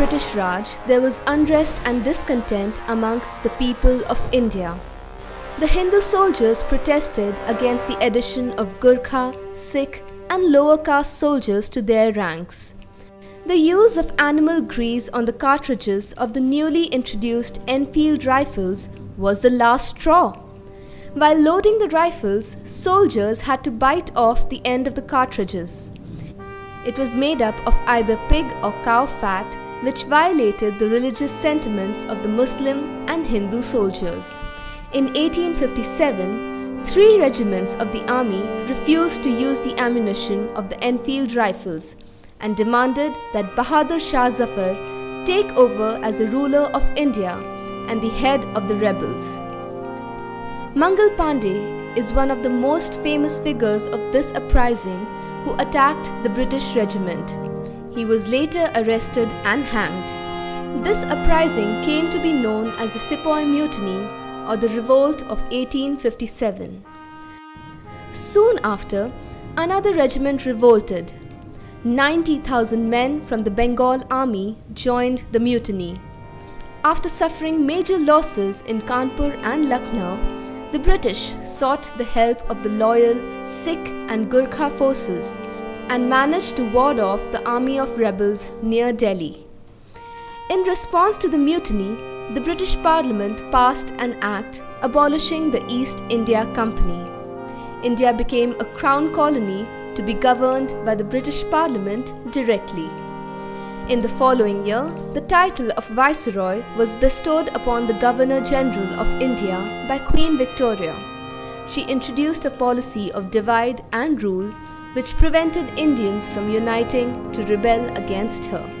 British Raj, there was unrest and discontent amongst the people of India. The Hindu soldiers protested against the addition of Gurkha, Sikh, and lower caste soldiers to their ranks. The use of animal grease on the cartridges of the newly introduced Enfield rifles was the last straw. While loading the rifles, soldiers had to bite off the end of the cartridges. It was made up of either pig or cow fat, which violated the religious sentiments of the Muslim and Hindu soldiers. In 1857, three regiments of the army refused to use the ammunition of the Enfield rifles and demanded that Bahadur Shah Zafar take over as the ruler of India and the head of the rebels. Mangal Pandey is one of the most famous figures of this uprising who attacked the British regiment. He was later arrested and hanged. This uprising came to be known as the Sepoy Mutiny or the Revolt of 1857. Soon after, another regiment revolted. 90,000 men from the Bengal army joined the mutiny. After suffering major losses in Kanpur and Lucknow, the British sought the help of the loyal Sikh and Gurkha forces and managed to ward off the army of rebels near Delhi. In response to the mutiny, the British Parliament passed an act abolishing the East India Company. India became a crown colony to be governed by the British Parliament directly. In the following year, the title of Viceroy was bestowed upon the Governor General of India by Queen Victoria. She introduced a policy of divide and rule which prevented Indians from uniting to rebel against her.